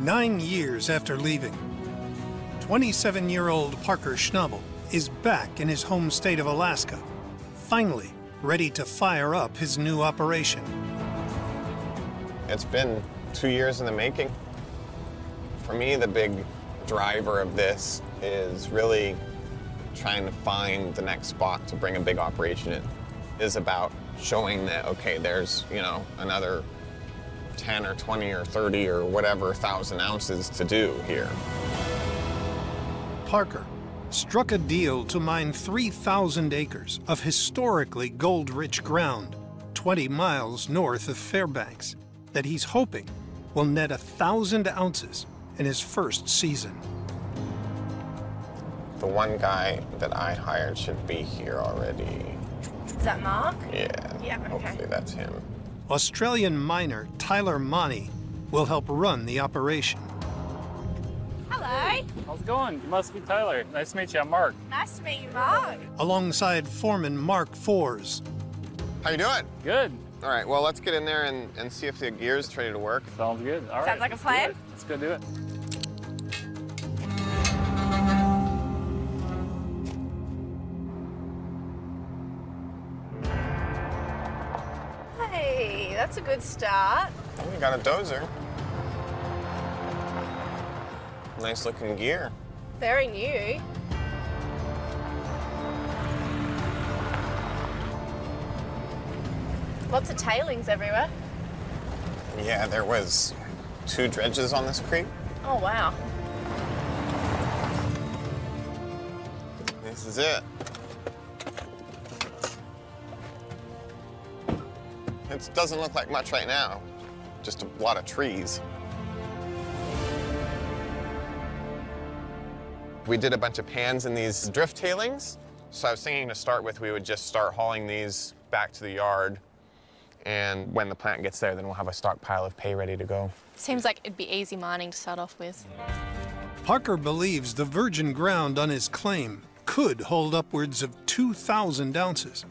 Nine years after leaving, 27 year old Parker Schnabel is back in his home state of Alaska, finally ready to fire up his new operation. It's been two years in the making. For me, the big driver of this is really trying to find the next spot to bring a big operation in. It is about showing that, okay, there's, you know, another 10 or 20 or 30 or whatever thousand ounces to do here. Parker struck a deal to mine 3,000 acres of historically gold-rich ground 20 miles north of Fairbanks that he's hoping will net a 1,000 ounces in his first season. The one guy that I hired should be here already. Is that Mark? Yeah, Yeah, okay. hopefully that's him. Australian miner Tyler Mahoney will help run the operation. Hello. How's it going? You must be Tyler. Nice to meet you. I'm Mark. Nice to meet you, Mark. Alongside foreman Mark Fours, How you doing? Good. All right, well, let's get in there and, and see if the gear's ready to work. Sounds good. All right. Sounds like a let's do plan. it. Let's go do it. That's a good start. Oh, we got a dozer. Nice looking gear. Very new. Lots of tailings everywhere. Yeah, there was two dredges on this creek. Oh, wow. This is it. It doesn't look like much right now, just a lot of trees. We did a bunch of pans in these drift tailings. So I was thinking to start with, we would just start hauling these back to the yard. And when the plant gets there, then we'll have a stockpile of pay ready to go. Seems like it'd be easy mining to start off with. Parker believes the virgin ground on his claim could hold upwards of 2,000 ounces.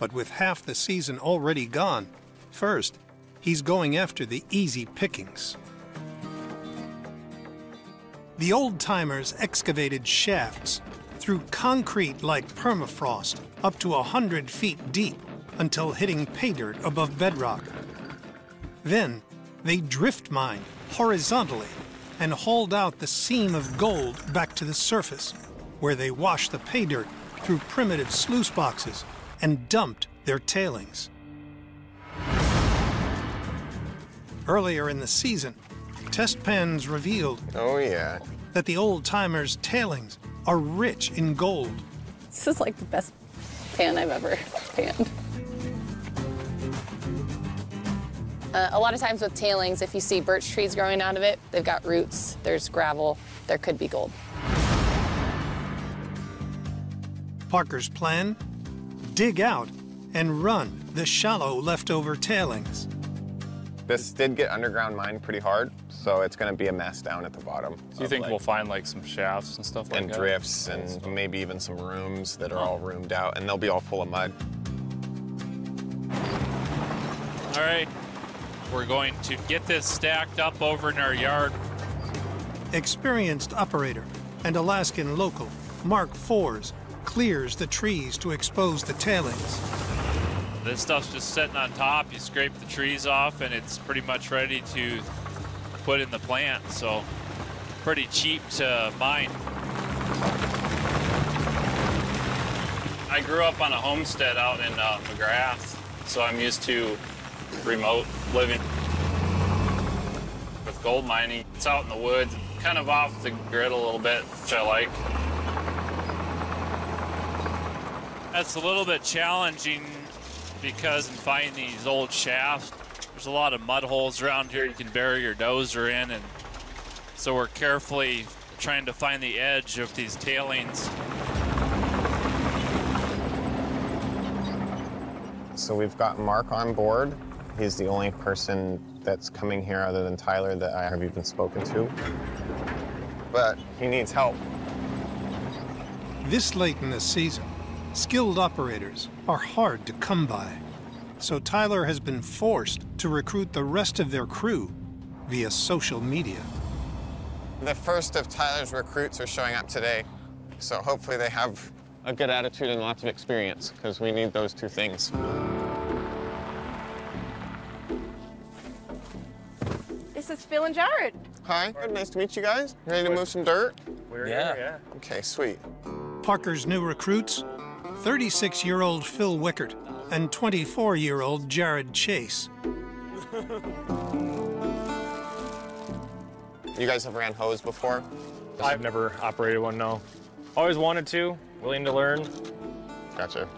But with half the season already gone, first, he's going after the easy pickings. The old timers excavated shafts through concrete like permafrost up to a hundred feet deep until hitting pay dirt above bedrock. Then they drift mined horizontally and hauled out the seam of gold back to the surface, where they washed the pay dirt through primitive sluice boxes and dumped their tailings. Earlier in the season, test pans revealed Oh, yeah. that the old timers' tailings are rich in gold. This is like the best pan I've ever panned. Uh, a lot of times with tailings, if you see birch trees growing out of it, they've got roots, there's gravel, there could be gold. Parker's plan? Dig out and run the shallow leftover tailings. This did get underground mined pretty hard, so it's going to be a mess down at the bottom. Do you think like, we'll find like some shafts and stuff like and that? drifts and maybe even some rooms that are all roomed out, and they'll be all full of mud. All right, we're going to get this stacked up over in our yard. Experienced operator and Alaskan local Mark Fours clears the trees to expose the tailings. This stuff's just sitting on top. You scrape the trees off, and it's pretty much ready to put in the plant. So, pretty cheap to mine. I grew up on a homestead out in uh, McGrath, so I'm used to remote living. With gold mining, it's out in the woods, kind of off the grid a little bit, which I like. That's a little bit challenging because in finding these old shafts, there's a lot of mud holes around here you can bury your dozer in, and so we're carefully trying to find the edge of these tailings. So we've got Mark on board. He's the only person that's coming here other than Tyler that I have even spoken to. But he needs help. This late in the season, skilled operators are hard to come by. So Tyler has been forced to recruit the rest of their crew via social media. The first of Tyler's recruits are showing up today, so hopefully they have a good attitude and lots of experience, because we need those two things. This is Phil and Jared. Hi, nice to meet you guys. Ready to move some dirt? We're Yeah. here, Okay, sweet. Parker's new recruits 36 year old Phil Wickert and 24 year old Jared Chase. You guys have ran hose before? I've never operated one, no. Always wanted to, willing to learn. Gotcha.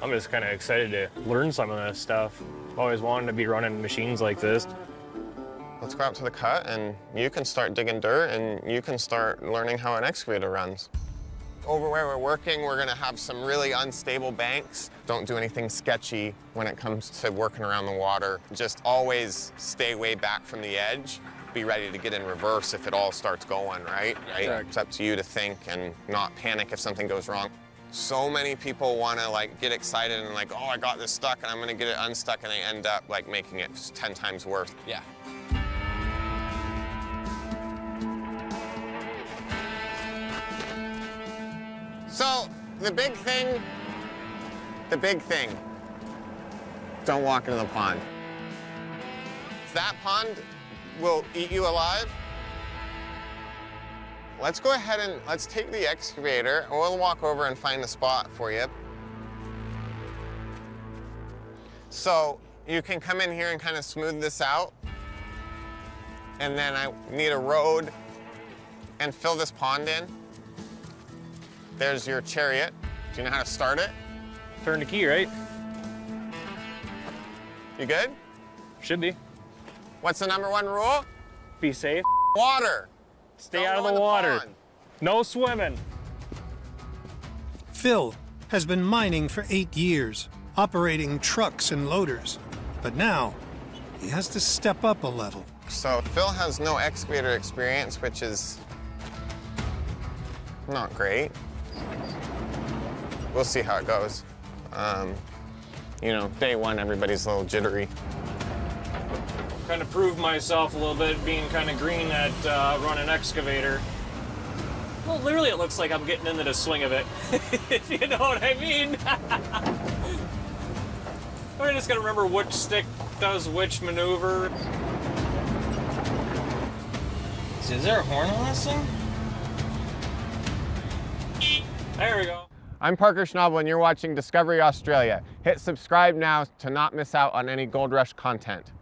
I'm just kind of excited to learn some of this stuff. Always wanted to be running machines like this. Let's go out to the cut and you can start digging dirt and you can start learning how an excavator runs. Over where we're working, we're gonna have some really unstable banks. Don't do anything sketchy when it comes to working around the water. Just always stay way back from the edge. Be ready to get in reverse if it all starts going, right? right? It's up to you to think and not panic if something goes wrong. So many people wanna like get excited and like, oh, I got this stuck and I'm gonna get it unstuck and they end up like making it 10 times worse. Yeah. So, the big thing, the big thing, don't walk into the pond. That pond will eat you alive. Let's go ahead and let's take the excavator and we'll walk over and find a spot for you. So you can come in here and kind of smooth this out. And then I need a road and fill this pond in. There's your chariot. Do you know how to start it? Turn the key, right? You good? Should be. What's the number one rule? Be safe. Water. Stay Don't out of in the water. pond. No swimming. Phil has been mining for eight years, operating trucks and loaders. But now he has to step up a level. So Phil has no excavator experience, which is not great. We'll see how it goes. Um, you know, day one, everybody's a little jittery. Kind of proved myself a little bit, being kind of green at uh, running excavator. Well, literally, it looks like I'm getting into the swing of it. if you know what I mean. I just gotta remember which stick does which maneuver. Is there a horn on this thing? There we go. I'm Parker Schnabel, and you're watching Discovery Australia. Hit subscribe now to not miss out on any Gold Rush content.